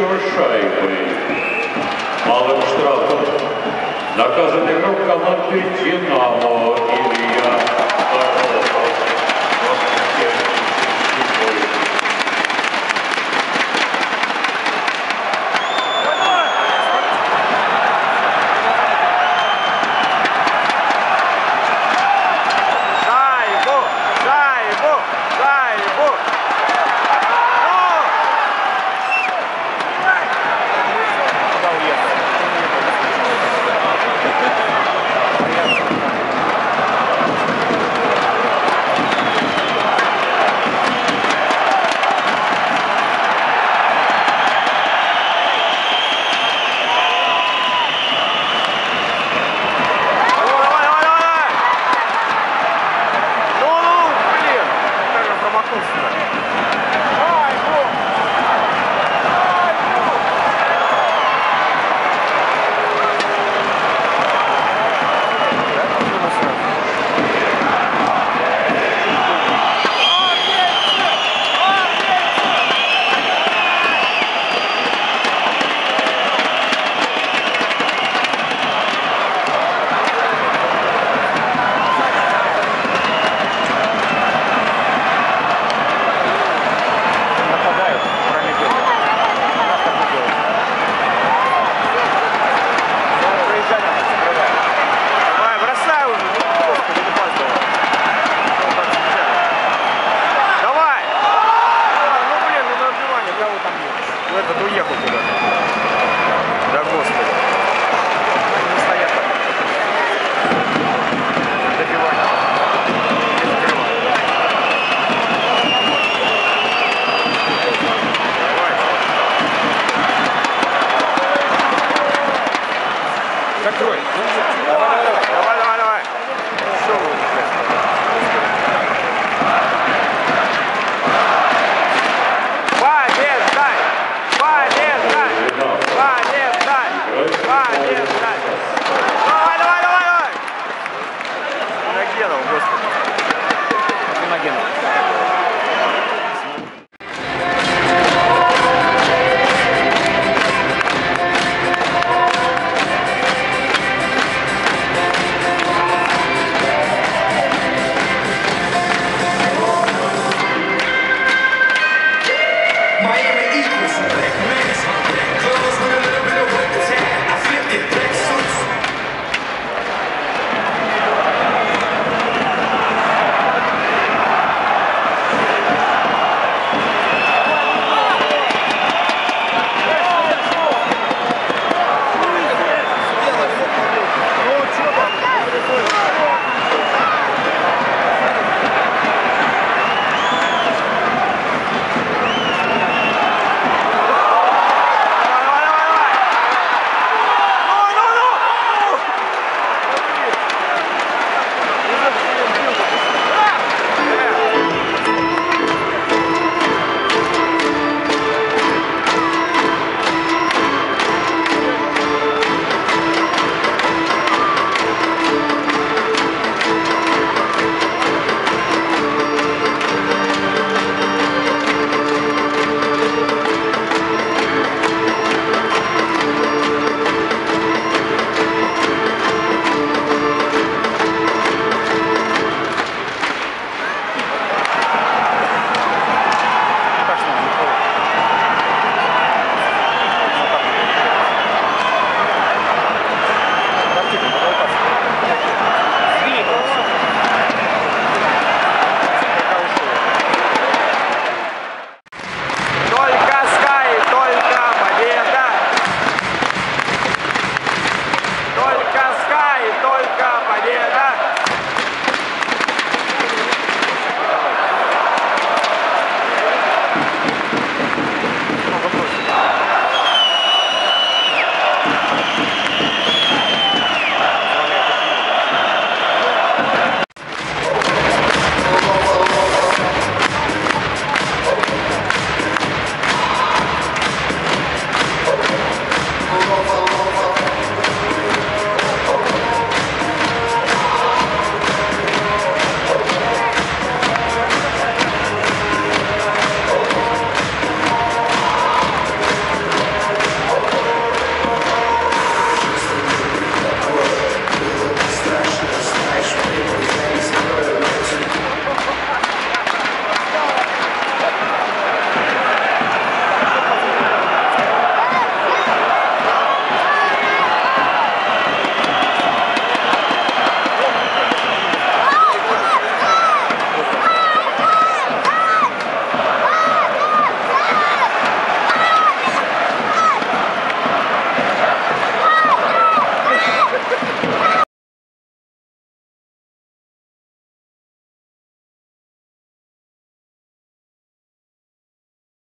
третьего шайбы. Малым штрафом наказан игрок команды «Динамо» и Закрой.